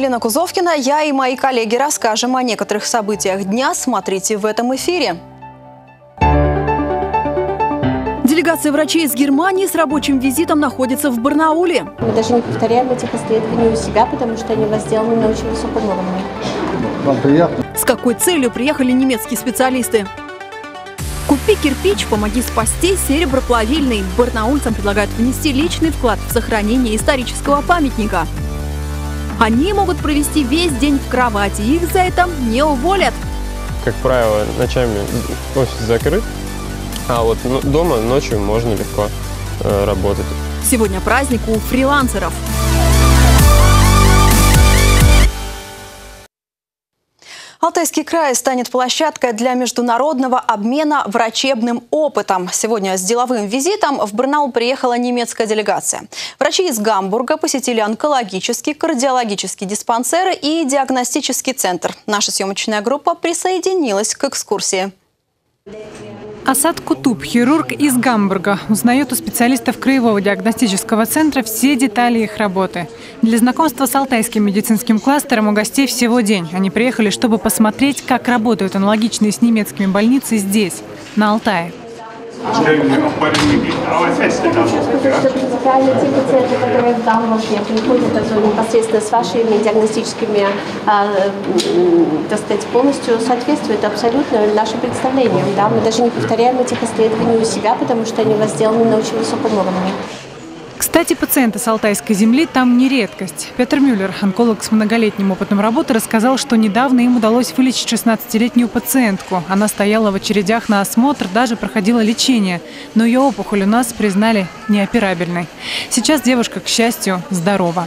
Елена Кузовкина. Я и мои коллеги расскажем о некоторых событиях дня. Смотрите в этом эфире. Делегация врачей из Германии с рабочим визитом находится в Барнауле. Мы даже не повторяем этих исследований у себя, потому что они у вас сделаны на очень высоком уровне. Вам приятно? С какой целью приехали немецкие специалисты? Купи кирпич, помоги спасти сереброплавильный. Барнаульцам предлагают внести личный вклад в сохранение исторического памятника. Они могут провести весь день в кровати, их за это не уволят. Как правило, ночами офис закрыт, а вот дома ночью можно легко э, работать. Сегодня праздник у фрилансеров. Алтайский край станет площадкой для международного обмена врачебным опытом. Сегодня с деловым визитом в Барнаул приехала немецкая делегация. Врачи из Гамбурга посетили онкологический, кардиологический диспансер и диагностический центр. Наша съемочная группа присоединилась к экскурсии. Асад Кутуб, хирург из Гамбурга, узнает у специалистов Краевого диагностического центра все детали их работы. Для знакомства с алтайским медицинским кластером у гостей всего день. Они приехали, чтобы посмотреть, как работают аналогичные с немецкими больницы здесь, на Алтае. Сказать, что принципиально те пациенты, которые в Гамбурге приходят also непосредственно с вашими диагностическими, так сказать, полностью соответствуют абсолютно нашим представлениям. Да? Мы даже не повторяем этих исследований у себя, потому что они у вас сделаны на очень высоком уровне. Кстати, пациенты с Алтайской земли там не редкость. Петр Мюллер, онколог с многолетним опытом работы, рассказал, что недавно им удалось вылечить 16-летнюю пациентку. Она стояла в очередях на осмотр, даже проходила лечение. Но ее опухоль у нас признали неоперабельной. Сейчас девушка, к счастью, здорова.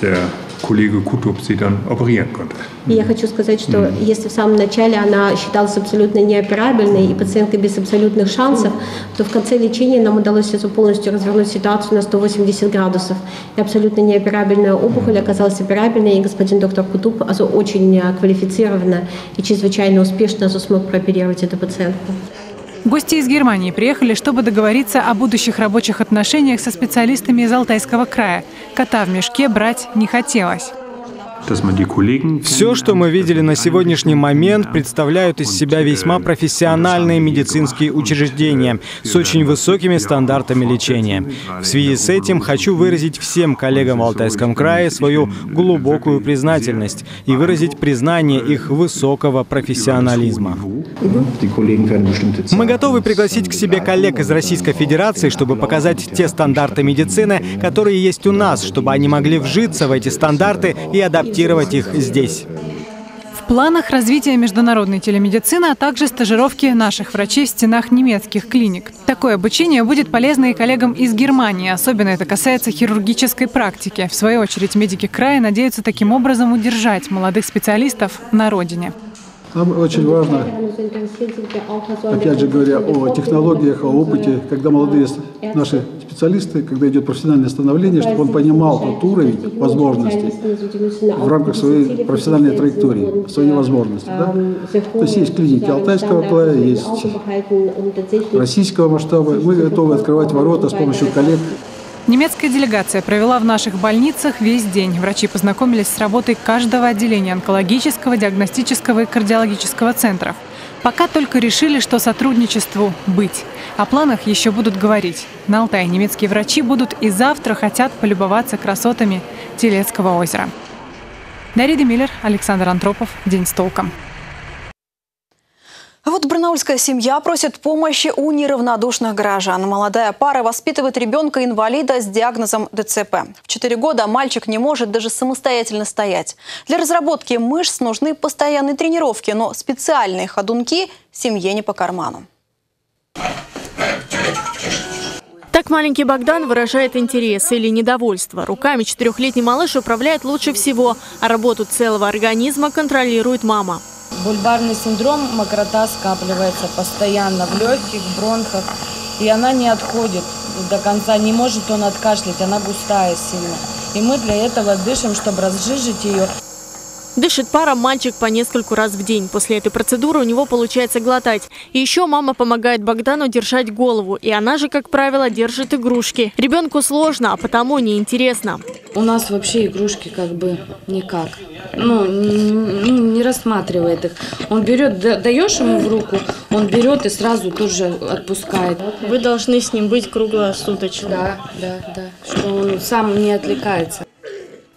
Der Kollege Kutub sie dann operieren konnte. Я хочу сказать, что mm. если в самом начале она считалась абсолютно неоперабельной и пациенткой без абсолютных шансов, то в конце лечения нам удалось полностью развернуть ситуацию на 180 градусов. И абсолютно неоперабельная опухоль оказалась операбельной, и господин доктор Кутуб also, очень квалифицированно и чрезвычайно успешно also, смог прооперировать эту пациентку. Гости из Германии приехали, чтобы договориться о будущих рабочих отношениях со специалистами из Алтайского края. Кота в мешке брать не хотелось. Все, что мы видели на сегодняшний момент, представляют из себя весьма профессиональные медицинские учреждения с очень высокими стандартами лечения. В связи с этим хочу выразить всем коллегам в Алтайском крае свою глубокую признательность и выразить признание их высокого профессионализма. Мы готовы пригласить к себе коллег из Российской Федерации, чтобы показать те стандарты медицины, которые есть у нас, чтобы они могли вжиться в эти стандарты и адаптироваться адаптировать их здесь. В планах развития международной телемедицины, а также стажировки наших врачей в стенах немецких клиник. Такое обучение будет полезно и коллегам из Германии. Особенно это касается хирургической практики. В свою очередь, медики края надеются таким образом удержать молодых специалистов на родине. Нам очень важно, опять же говоря о технологиях, о опыте, когда молодые наши специалисты, когда идет профессиональное становление, чтобы он понимал тот уровень возможностей в рамках своей профессиональной траектории, свои возможности. Да? То есть есть клиники Алтайского края, есть российского масштаба. Мы готовы открывать ворота с помощью коллег Немецкая делегация провела в наших больницах весь день. Врачи познакомились с работой каждого отделения онкологического, диагностического и кардиологического центров. Пока только решили, что сотрудничеству быть. О планах еще будут говорить. На Алтае немецкие врачи будут и завтра хотят полюбоваться красотами Телецкого озера. Дарья Демиллер, Александр Антропов. День с толком. А вот барнаульская семья просит помощи у неравнодушных горожан. Молодая пара воспитывает ребенка-инвалида с диагнозом ДЦП. В 4 года мальчик не может даже самостоятельно стоять. Для разработки мышц нужны постоянные тренировки, но специальные ходунки семье не по карману. Так маленький Богдан выражает интерес или недовольство. Руками четырехлетний малыш управляет лучше всего, а работу целого организма контролирует мама. Бульбарный синдром, мокрота скапливается постоянно в легких, бронхах. И она не отходит до конца, не может он откашлять, она густая сильно. И мы для этого дышим, чтобы разжижить ее. Дышит паром мальчик по нескольку раз в день. После этой процедуры у него получается глотать. И еще мама помогает Богдану держать голову. И она же, как правило, держит игрушки. Ребенку сложно, а потому неинтересно. У нас вообще игрушки как бы никак. Ну, не, не рассматривает их. Он берет, даешь ему в руку, он берет и сразу тоже отпускает. Вы должны с ним быть круглосуточно. Да, да, да. Что он сам не отвлекается.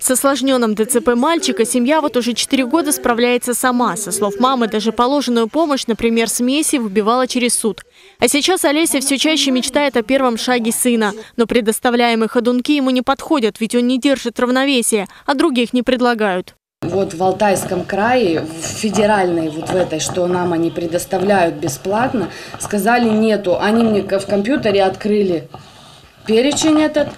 С осложненным ДЦП мальчика семья вот уже 4 года справляется сама. Со слов мамы, даже положенную помощь, например, смеси, выбивала через суд. А сейчас Олеся все чаще мечтает о первом шаге сына. Но предоставляемые ходунки ему не подходят, ведь он не держит равновесия, а других не предлагают. Вот в Алтайском крае, в федеральной вот в этой, что нам они предоставляют бесплатно, сказали нету. Они мне в компьютере открыли перечень этот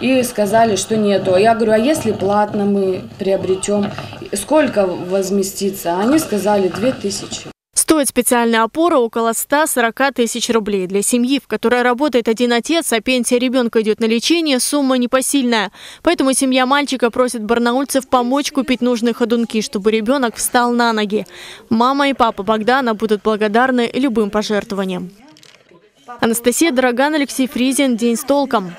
и сказали, что нету. А я говорю, а если платно мы приобретем, сколько возместится? Они сказали 2000. Стоит специальная опора около 140 тысяч рублей. Для семьи, в которой работает один отец, а пенсия ребенка идет на лечение, сумма непосильная. Поэтому семья мальчика просит барнаульцев помочь купить нужные ходунки, чтобы ребенок встал на ноги. Мама и папа Богдана будут благодарны любым пожертвованиям. Анастасия Дороган, Алексей Фризин. День с толком.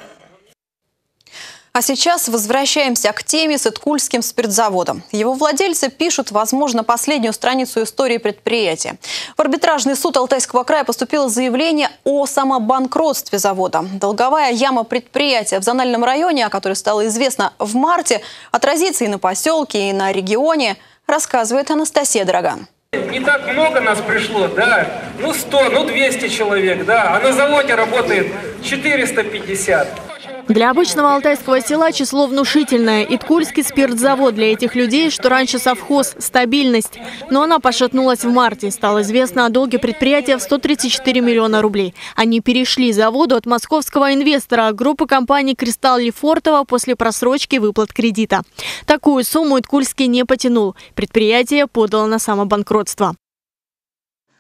А сейчас возвращаемся к теме с Иткульским спиртзаводом. Его владельцы пишут, возможно, последнюю страницу истории предприятия. В арбитражный суд Алтайского края поступило заявление о самобанкротстве завода. Долговая яма предприятия в зональном районе, о которой стало известно в марте, отразится и на поселке, и на регионе, рассказывает Анастасия Дороган. Не так много нас пришло, да, ну 100, ну 200 человек, да, а на заводе работает 450. Для обычного алтайского села число внушительное. Иткульский спиртзавод для этих людей, что раньше совхоз – стабильность. Но она пошатнулась в марте. Стало известно о долге предприятия в 134 миллиона рублей. Они перешли заводу от московского инвестора группы компаний «Кристалл Лефортово» после просрочки выплат кредита. Такую сумму Иткульский не потянул. Предприятие подало на самобанкротство.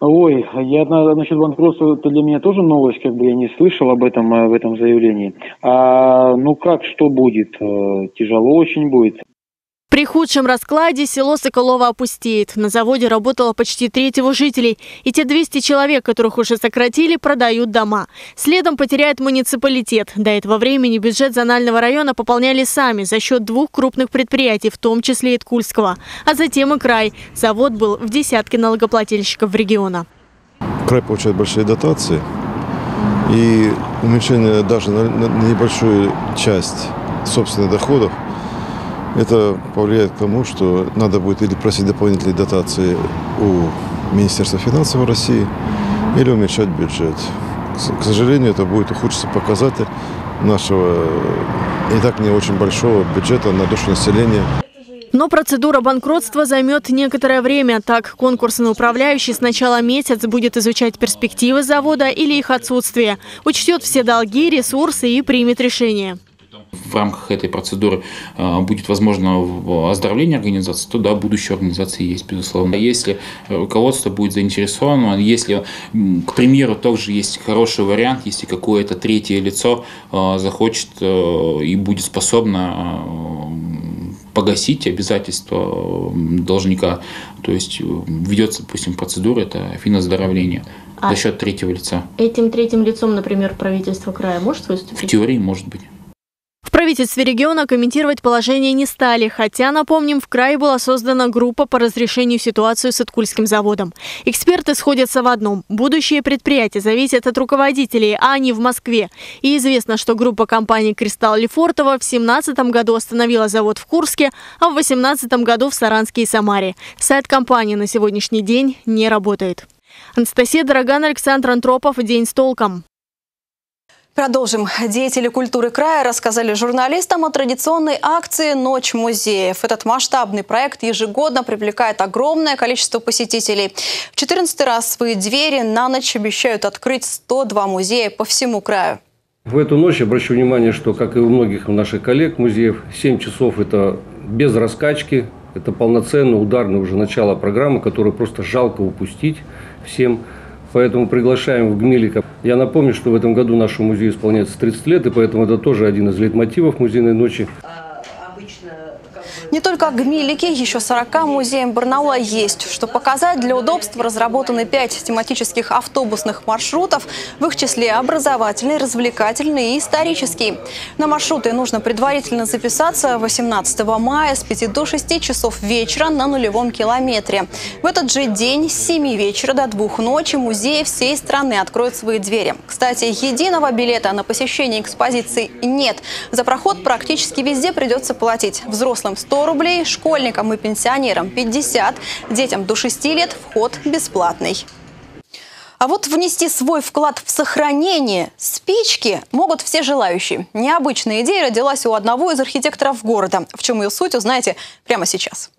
Ой, я насчет банкротства, это для меня тоже новость, как бы я не слышал об этом, в этом заявлении. А, ну как, что будет? Э, тяжело очень будет. При худшем раскладе село Соколово опустеет. На заводе работало почти треть его жителей. И те 200 человек, которых уже сократили, продают дома. Следом потеряет муниципалитет. До этого времени бюджет зонального района пополняли сами за счет двух крупных предприятий, в том числе и Ткульского. А затем и край. Завод был в десятке налогоплательщиков региона. Край получает большие дотации. И уменьшение даже на, небольшую часть собственных доходов – это повлияет к тому, что надо будет или просить дополнительные дотации у Министерства финансов России, или уменьшать бюджет. К сожалению, это будет ухудшиться показатель нашего и так не очень большого бюджета на душу населения. Но процедура банкротства займет некоторое время. Так, конкурсный управляющий сначала месяц будет изучать перспективы завода или их отсутствие, учтет все долги, ресурсы и примет решение в рамках этой процедуры э, будет возможно оздоровление организации, то да, будущее организации есть, безусловно. Если руководство будет заинтересовано, если, к примеру, также есть хороший вариант, если какое-то третье лицо э, захочет э, и будет способно погасить обязательства должника, то есть ведется, допустим, процедура, это финоздоровление а за счет третьего лица. Этим третьим лицом, например, правительство края может выступить? В теории может быть. Правительстве региона комментировать положение не стали, хотя, напомним, в крае была создана группа по разрешению ситуации с Иткульским заводом. Эксперты сходятся в одном. Будущее предприятия зависит от руководителей, а не в Москве. И известно, что группа компаний «Кристалл Лефортово» в 2017 году остановила завод в Курске, а в 2018 году в Саранске и Самаре. Сайт компании на сегодняшний день не работает. Анастасия Дороган, Александр Антропов. День с толком. Продолжим. Деятели культуры края рассказали журналистам о традиционной акции «Ночь музеев». Этот масштабный проект ежегодно привлекает огромное количество посетителей. В 14 раз свои двери на ночь обещают открыть 102 музея по всему краю. В эту ночь обращу внимание, что, как и у многих наших коллег музеев, 7 часов – это без раскачки, это полноценное ударное уже начало программы, которую просто жалко упустить всем Поэтому приглашаем в Гмилика. Я напомню, что в этом году нашему музею исполняется 30 лет, и поэтому это тоже один из лейтмотивов музейной ночи. Не только гмилики, еще 40 музеям Барнаула есть. Что показать, для удобства разработаны 5 тематических автобусных маршрутов, в их числе образовательный, развлекательный и исторический. На маршруты нужно предварительно записаться 18 мая с 5 до 6 часов вечера на нулевом километре. В этот же день с 7 вечера до 2 ночи музеи всей страны откроют свои двери. Кстати, единого билета на посещение экспозиции нет. За проход практически везде придется платить. Взрослым 100 рублей, школьникам и пенсионерам 50, детям до 6 лет вход бесплатный. А вот внести свой вклад в сохранение спички могут все желающие. Необычная идея родилась у одного из архитекторов города. В чем ее суть, узнаете прямо сейчас.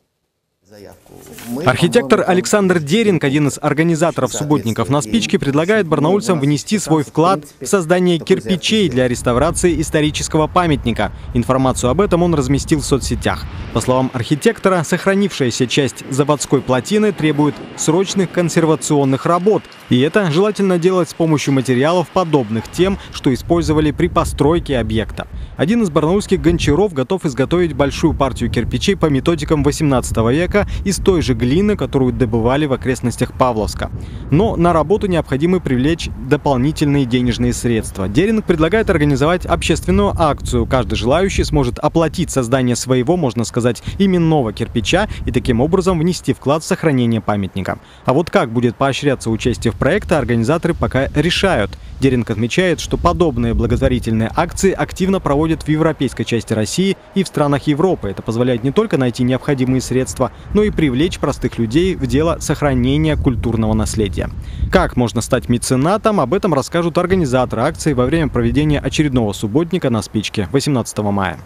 Архитектор Александр Деринг, один из организаторов субботников на спичке, предлагает барнаульцам внести свой вклад в создание кирпичей для реставрации исторического памятника. Информацию об этом он разместил в соцсетях. По словам архитектора, сохранившаяся часть заводской плотины требует срочных консервационных работ. И это желательно делать с помощью материалов, подобных тем, что использовали при постройке объекта. Один из барнаульских гончаров готов изготовить большую партию кирпичей по методикам 18 века из той же глины, которую добывали в окрестностях Павловска. Но на работу необходимо привлечь дополнительные денежные средства. Деринг предлагает организовать общественную акцию. Каждый желающий сможет оплатить создание своего, можно сказать, именного кирпича и таким образом внести вклад в сохранение памятника. А вот как будет поощряться участие в проекте, организаторы пока решают. Деринг отмечает, что подобные благотворительные акции активно проводят в европейской части России и в странах Европы. Это позволяет не только найти необходимые средства, но и привлечь простых людей в дело сохранения культурного наследия. Как можно стать меценатом, об этом расскажут организаторы акции во время проведения очередного субботника на спичке 18 мая.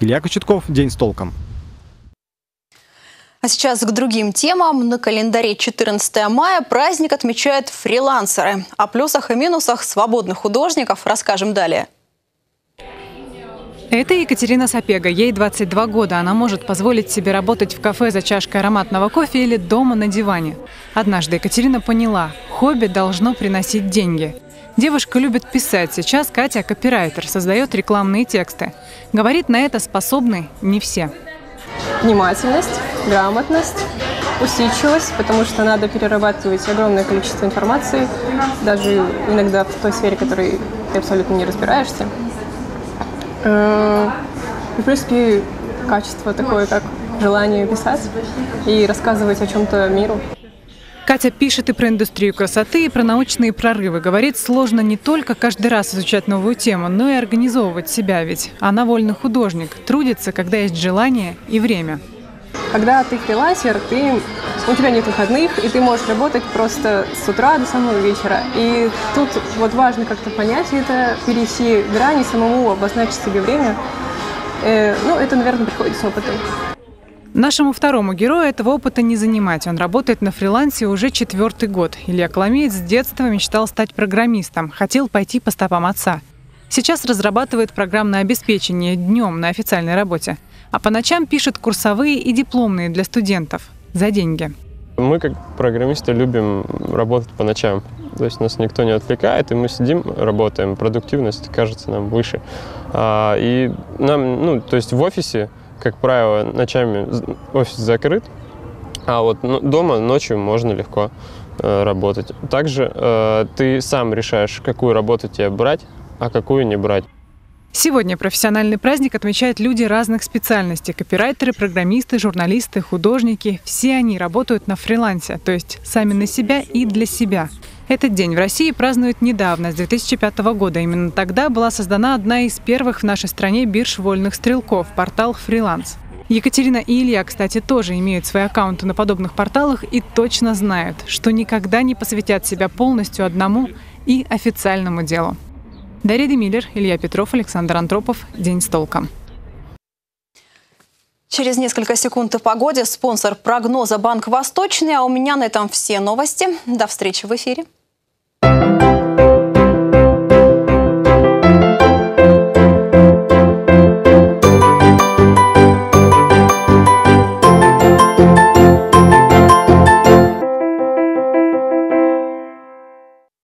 Илья Кочетков, День с толком. А сейчас к другим темам. На календаре 14 мая праздник отмечают фрилансеры. О плюсах и минусах свободных художников расскажем далее. Это Екатерина Сапега. Ей 22 года. Она может позволить себе работать в кафе за чашкой ароматного кофе или дома на диване. Однажды Екатерина поняла, хобби должно приносить деньги. Девушка любит писать. Сейчас Катя копирайтер, создает рекламные тексты. Говорит, на это способны не все. Внимательность, грамотность, усидчивость, потому что надо перерабатывать огромное количество информации, даже иногда в той сфере, в которой ты абсолютно не разбираешься. Э, и, в принципе, качество такое, как желание писать и рассказывать о чем-то миру. Катя пишет и про индустрию красоты, и про научные прорывы. Говорит, сложно не только каждый раз изучать новую тему, но и организовывать себя, ведь она вольный художник, трудится, когда есть желание и время. Когда ты фрилансер, ты, у тебя нет выходных, и ты можешь работать просто с утра до самого вечера. И тут вот важно как-то понять это, перейти грани, самому обозначить себе время. Э, ну, это, наверное, приходит с опытом. Нашему второму герою этого опыта не занимать. Он работает на фрилансе уже четвертый год. Илья Коломеец с детства мечтал стать программистом, хотел пойти по стопам отца. Сейчас разрабатывает программное обеспечение днем на официальной работе, а по ночам пишет курсовые и дипломные для студентов за деньги. Мы, как программисты, любим работать по ночам. То есть нас никто не отвлекает, и мы сидим, работаем. Продуктивность кажется нам выше. А, и нам, ну, то есть в офисе как правило, ночами офис закрыт, а вот ну, дома ночью можно легко э, работать. Также э, ты сам решаешь, какую работу тебе брать, а какую не брать. Сегодня профессиональный праздник отмечают люди разных специальностей. Копирайтеры, программисты, журналисты, художники. Все они работают на фрилансе, то есть сами на себя и для себя. Этот день в России празднуют недавно, с 2005 года. Именно тогда была создана одна из первых в нашей стране бирж вольных стрелков – портал «Фриланс». Екатерина и Илья, кстати, тоже имеют свои аккаунты на подобных порталах и точно знают, что никогда не посвятят себя полностью одному и официальному делу. Дарья Демиллер, Илья Петров, Александр Антропов. День с толком. Через несколько секунд о погоде. Спонсор прогноза Банк Восточный. А у меня на этом все новости. До встречи в эфире.